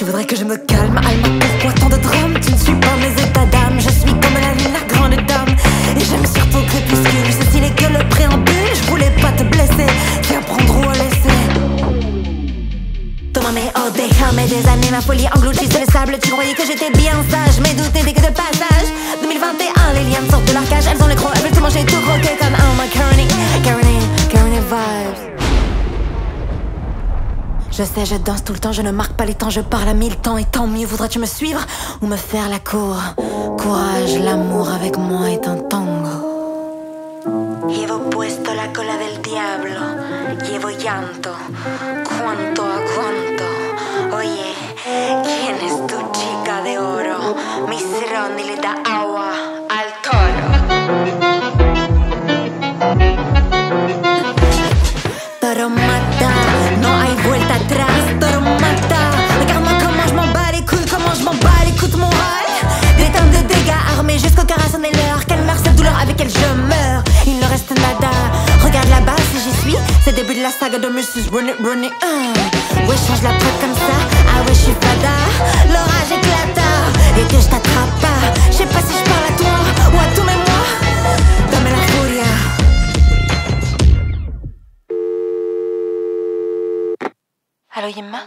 que je me calme? Alma, pourquoi tant de drames Tu ne suis pas mes états d'âme. Je suis comme la lune, la grande dame. Et j'aime surtout crépuscule. Ceci n'est que le préambule. Je voulais pas te blesser. Tiens, prendre ou laisser. Tómame oh déjame des années, ma folie engloutie sur le sable. Tu croyais que j'étais bien sage, mais d'où t'étais que de passage. 2021, les liens sortent de leur cage, elles ont le croc, elles veulent tout manger, tout Je sais, je danse tout le temps, je ne marque pas les temps, je parle à mille temps et tant mieux voudrais-tu me suivre ou me faire la cour? Courage, l'amour avec moi est un tango. Puesto la cola del diablo. Oye, ¿quién es tu chica de oro? Début de la saga de Mrs. Run It, Run It. uh. Change la preuve comme ça. Ah ouais, je suis fada. L'orage éclata. Et que je t'attrape pas. Je sais pas si je parle à toi ou à tous mes mois. Dame la furia. Allô Yemma?